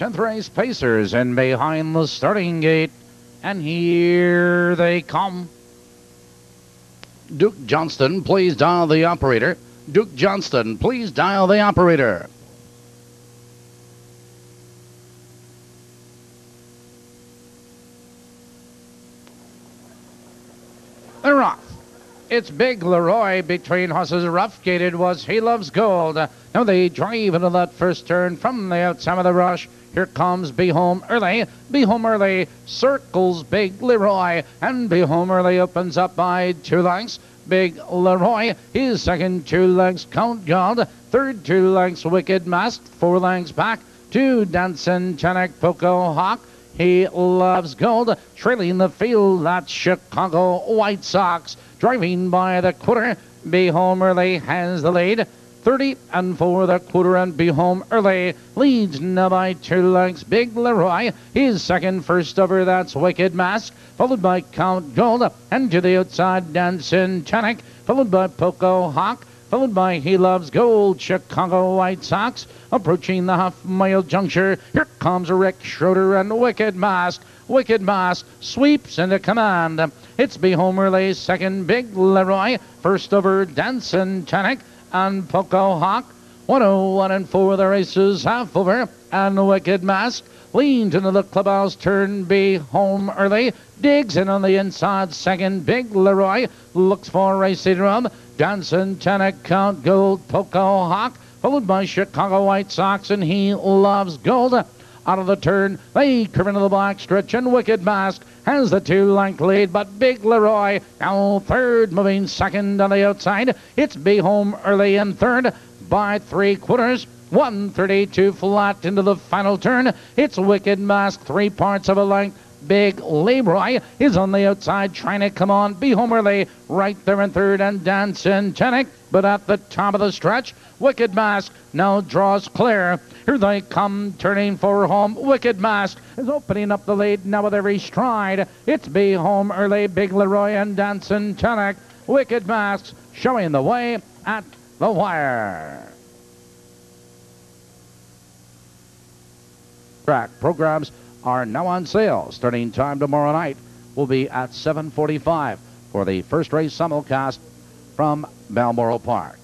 10th race Pacers in behind the starting gate. And here they come. Duke Johnston, please dial the operator. Duke Johnston, please dial the operator. They're off. It's Big Leroy between horses. Rough gated was He Loves Gold. Now they drive into that first turn from the outside of the rush. Here comes Be Home Early. Be Home Early circles Big Leroy. And Be Home Early opens up by two lengths. Big Leroy. His second two lengths Count Gold. Third two lengths Wicked Mask. Four lengths back. Two Dancing Chinook Poco Hawk. He loves gold. Trailing the field, that's Chicago White Sox. Driving by the quarter. Be home early has the lead. 30 and for the quarter and be home early. Leads now by two lengths. Big Leroy. He's second. First over, that's Wicked Mask. Followed by Count Gold. And to the outside, Dancing Chinook. Followed by Poco Hawk followed by He Loves Gold, Chicago White Sox. Approaching the half mile juncture, here comes Rick Schroeder and Wicked Mask. Wicked Mask sweeps into command. It's Be Home Early's second, Big Leroy. First over, Dancing Chinook and Poco Hawk. 101 and 4 the races half over, and Wicked Mask leans into the clubhouse turn Be home early digs in on the inside second big leroy looks for racing room Johnson, Chinook, Count Gold, Poco Hawk, followed by Chicago White Sox, and he loves gold. Out of the turn, they curve into the backstretch, and Wicked Mask has the two length lead, but Big Leroy now third, moving second on the outside. It's Be Home early in third by three quarters. 132 flat into the final turn. It's Wicked Mask, three parts of a length. Big Leroy is on the outside trying to come on. Be Home early right there in third and Dancing Chinook. But at the top of the stretch, Wicked Mask now draws clear. Here they come, turning for home. Wicked Mask is opening up the lead now with every stride. It's Be Home early, Big Leroy and Dancing Chinook. Wicked Mask showing the way at the wire. Track programs are now on sale. Starting time tomorrow night will be at 7:45 for the first race simulcast from Balmoral Park.